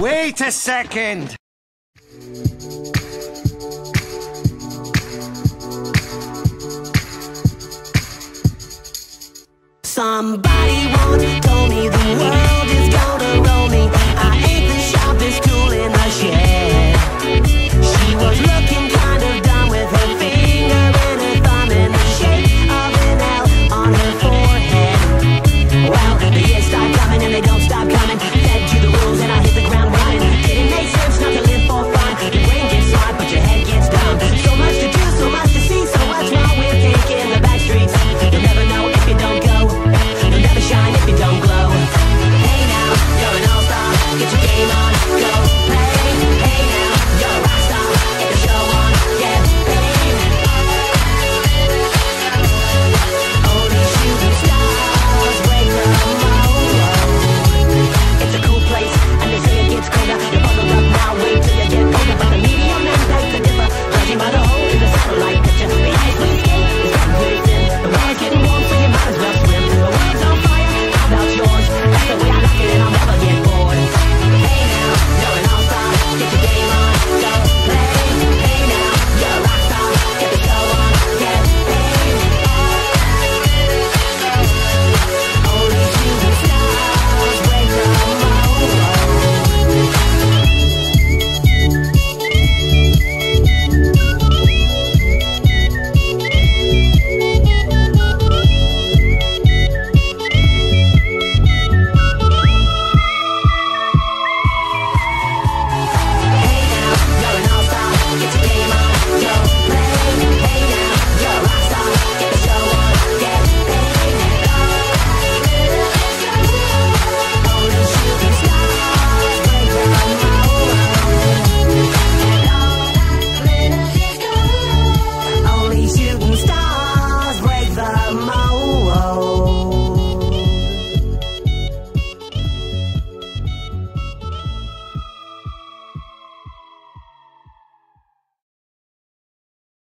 Wait a second! Somebody wants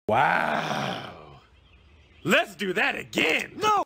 Wow. Let's do that again. No!